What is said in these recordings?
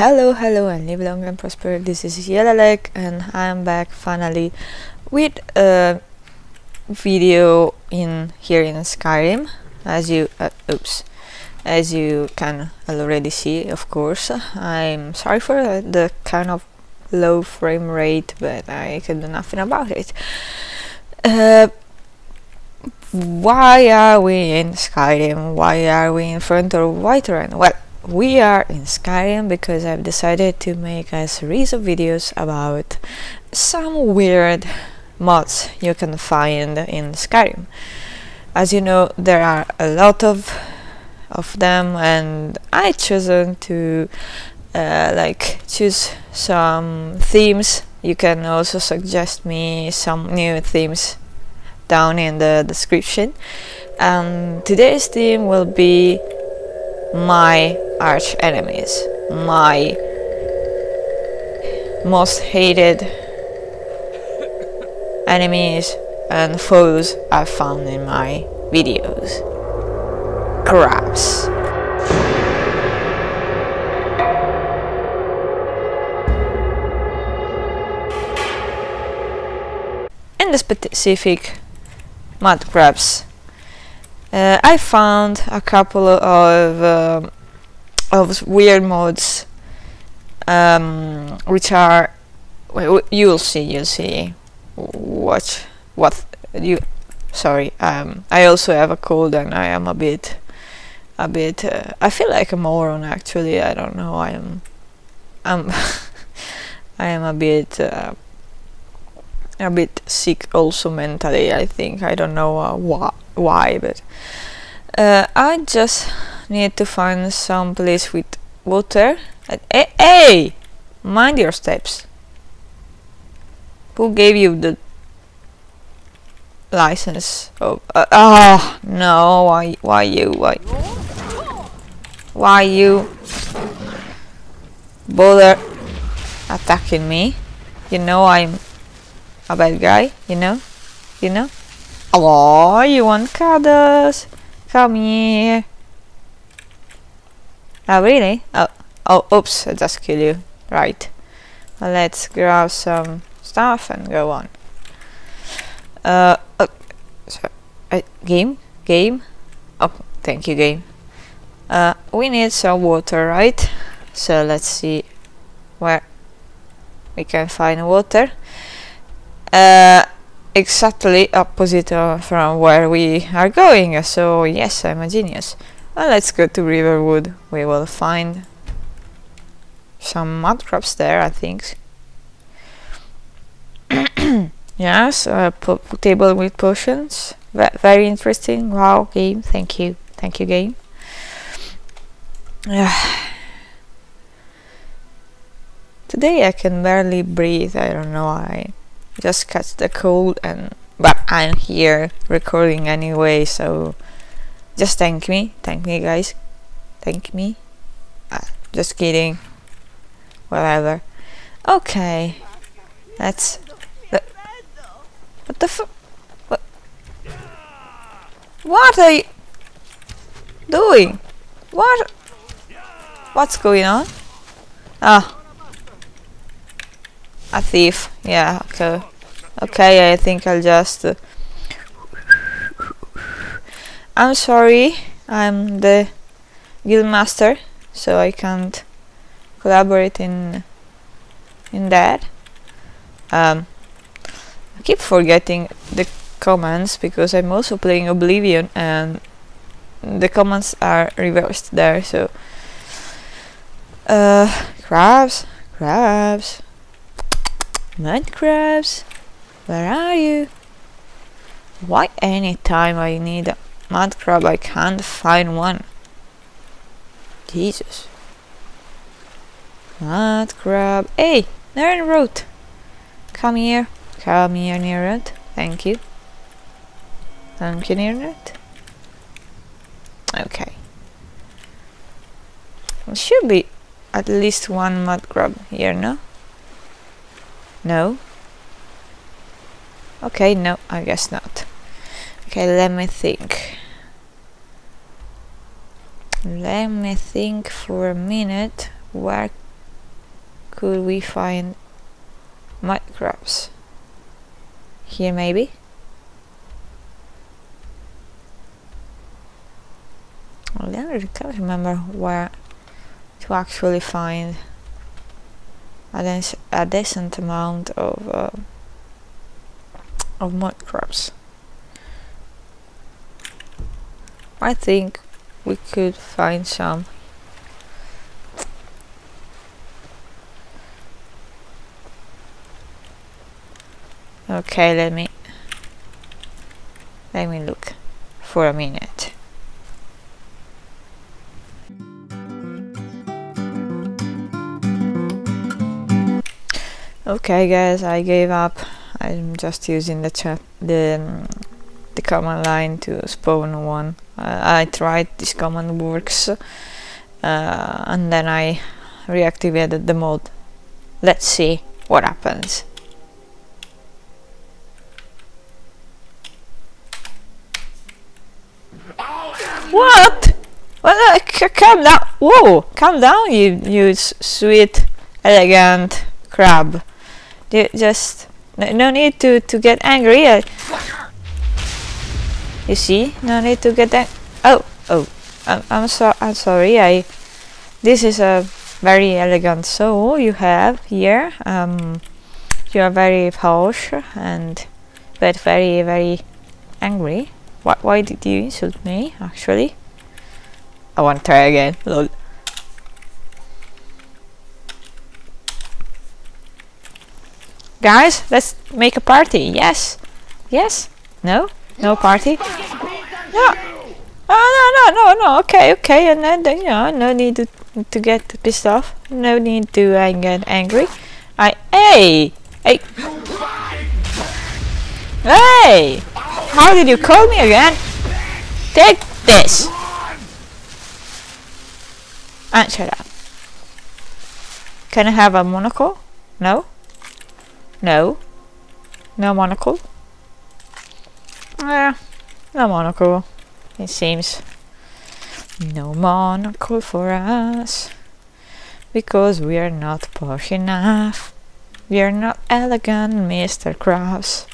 Hello, hello, and live long and prosper. This is Yelalek, and I'm back finally with a video in here in Skyrim. As you, uh, oops, as you can already see, of course. I'm sorry for the kind of low frame rate, but I can do nothing about it. Uh, why are we in Skyrim? Why are we in front of Whiterun? Well, we are in Skyrim because I've decided to make a series of videos about some weird mods you can find in Skyrim. As you know, there are a lot of of them, and I chosen to uh, like choose some themes. You can also suggest me some new themes down in the description. And today's theme will be my arch enemies, my most hated enemies and foes I found in my videos. Crabs. In the specific mud crabs uh, I found a couple of uh, of weird mods, um, which are you'll see, you'll see. Watch what you. Sorry, um, I also have a cold and I am a bit, a bit. Uh, I feel like a moron actually. I don't know. I am, I'm, I am a bit. Uh, a bit sick also mentally I think I don't know uh, why why but uh, I just need to find some place with water hey, hey mind your steps who gave you the license oh uh, oh no why why you why why you bother attacking me you know I'm a bad guy you know you know Oh, you want cuddles? Come here. Oh, really? Oh, oh, oops, I just killed you. Right. Let's grab some stuff and go on. Uh, oh, sorry. Uh, game? Game? Oh, thank you, game. Uh, we need some water, right? So let's see where we can find water. Uh, exactly opposite uh, from where we are going so yes I'm a genius well let's go to Riverwood. We will find some mud crabs there I think. Yes uh, a table with potions. V very interesting. Wow game. Thank you. Thank you game. Today I can barely breathe. I don't know why. Just catch the cold and but I'm here recording anyway so just thank me. Thank me guys. Thank me. Uh, just kidding. Whatever. Okay. That's the, what the fu... what what are you doing? What what's going on? Ah. A thief. Yeah, okay. Okay, I think I'll just... Uh, I'm sorry, I'm the guild master, so I can't collaborate in in that. Um, I keep forgetting the commands because I'm also playing Oblivion and the commands are reversed there, so... Uh, crabs, crabs. Mud crabs, where are you? Why any time I need a mud crab I can't find one? Jesus. Mud crab. Hey, Nirnroot. Come here. Come here, Nirnroot. Thank you. Thank you, Nirnroot. Okay. There should be at least one mud crab here, no? No? Okay, no, I guess not. Okay, let me think. Let me think for a minute. Where could we find mud crabs? Here maybe? Well, I can't remember where to actually find a, a decent amount of uh, of mud crabs. I think we could find some. Okay, let me let me look for a minute. Okay guys, I gave up. I'm just using the the the command line to spawn one. I tried this command works uh, and then I reactivated the mode. Let's see what happens. What? Well, uh, calm down. Whoa, calm down, you you sweet, elegant crab. You just no, no need to to get angry. I, you see, no need to get that. Oh, oh, I'm I'm so I'm sorry. I this is a very elegant soul you have here. Um, you are very posh and but very very angry. Why why did you insult me? Actually, I want to try again. Lol. Guys, let's make a party. Yes. Yes. No. No party. No. Oh no no no no. Okay okay. And then you know no need to to get pissed off. No need to uh, get angry. I hey hey hey. How did you call me again? Take this. And shut up. Can I have a monocle? No? No. No monocle? Yeah, no monocle. It seems. No monocle for us. Because we are not posh enough. We are not elegant, Mr. Krabs.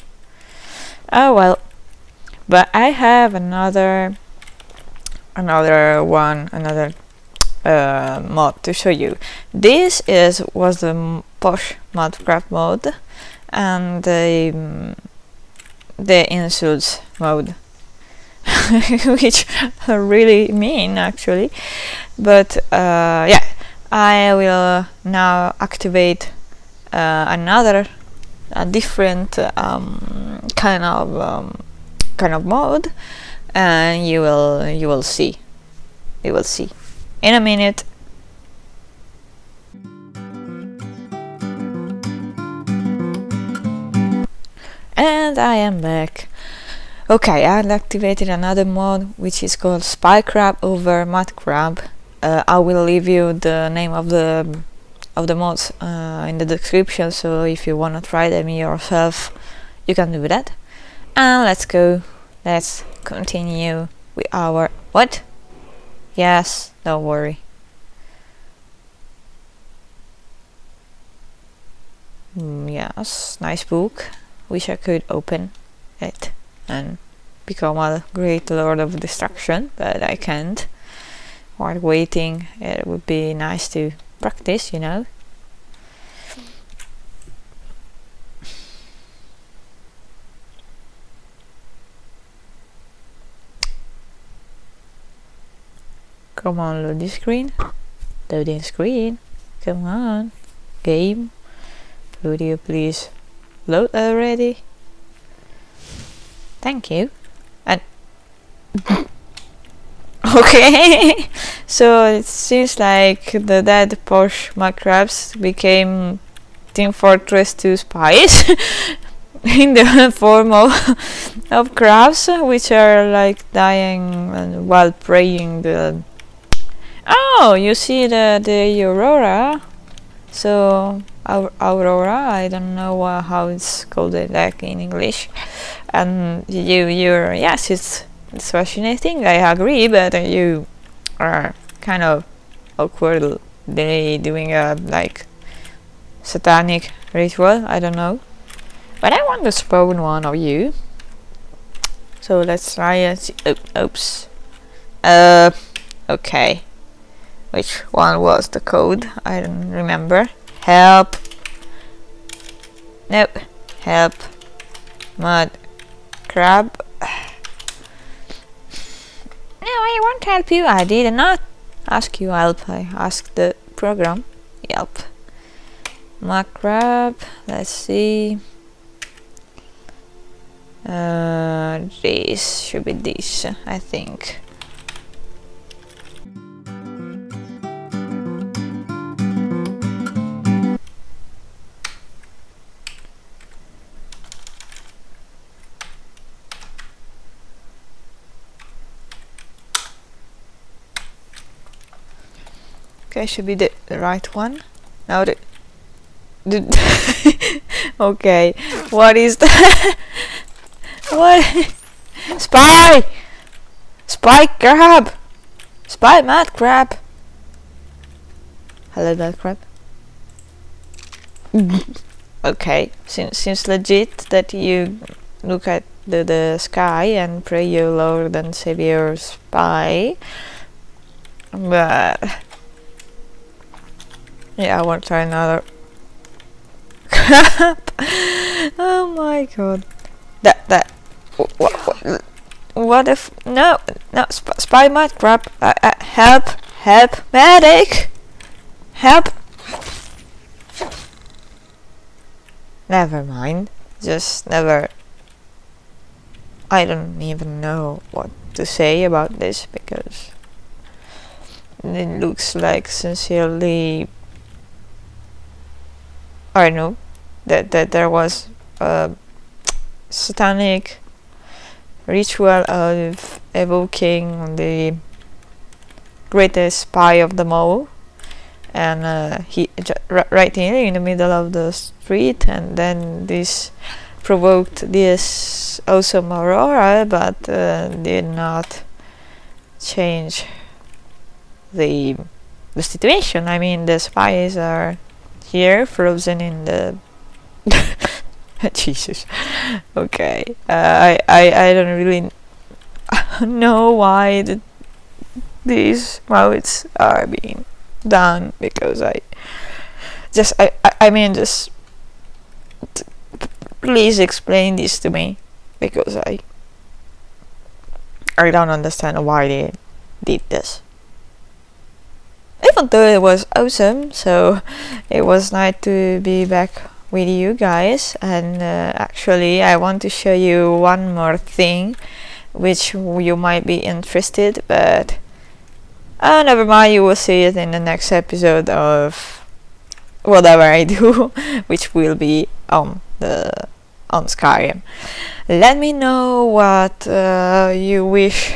Oh well. But I have another another one, another uh, mod to show you. This is was the posh Mudcrab mode and um, the insults mode which are really mean actually. But uh, yeah I will now activate uh, another a different um, kind of um, kind of mode and you will you will see. You will see. In a minute and I am back. Okay I activated another mod which is called spy crab over mud crab. Uh, I will leave you the name of the of the mods uh, in the description so if you wanna try them yourself you can do that. And let's go. Let's continue with our what? Yes don't worry. Mm, yes nice book wish I could open it and become a great lord of destruction but I can't. While waiting it would be nice to practice you know? Come on loading screen. Loading screen. Come on. Game. Would you please load already. Thank you. And okay. So it seems like the dead posh crabs became team fortress 2 spies in the form of of crabs which are like dying while praying the oh you see the the aurora? So aurora i don't know uh, how it's called like in english and you you're yes it's it's fascinating i agree but you are kind of awkwardly doing a like satanic ritual, I don't know. But I want to spawn one of you. So let's try it. Oops. Uh, okay. Which one was the code? I don't remember. Help. Nope. Help. Mud. Crab. No, I won't help you. I did not ask you help. I asked the program help. Mud crab. Let's see. Uh, this should be this, I think. Should be the, right one. Now the, the okay, what is that? what? Spy! Spy crab! Spy mad crab! Hello, mad crab. okay, seems seems legit that you look at the the sky and pray your Lord and Savior spy, but yeah, I want to try another. Crap! oh my god. That, that. What, what, what if. No, no, sp spy mad crap. Uh, uh, help! Help! Medic! Help! Never mind. Just never. I don't even know what to say about this because it looks like sincerely I know that that there was a satanic ritual of evoking the greatest spy of them all. And uh, he right here in the middle of the street and then this provoked this awesome aurora but uh, did not change the the situation. I mean the spies are here frozen in the Jesus. Okay uh, I, I I don't really know why the, these mouths are being done because I just I, I, I mean just please explain this to me because I I don't understand why they did this though it was awesome so it was nice to be back with you guys. And uh, actually I want to show you one more thing which you might be interested but oh never mind. You will see it in the next episode of whatever I do which will be on the on Skyrim. Let me know what uh, you wish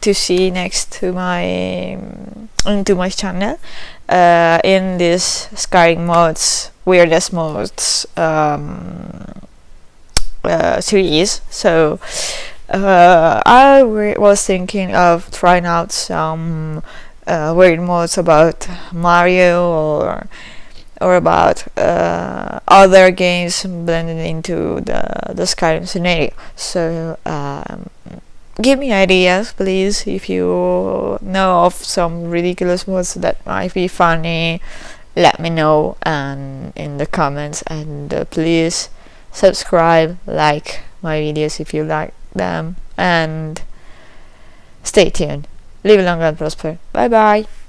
to see next to my into my channel uh, in this Skyrim mods weirdest mods um, uh, series. So uh, I was thinking of trying out some uh, weird mods about Mario or or about uh, other games blended into the the Skyrim scenario. So um, give me ideas please if you know of some ridiculous mods that might be funny let me know and in the comments. And uh, please subscribe like my videos if you like them. And stay tuned. Live long and prosper. Bye bye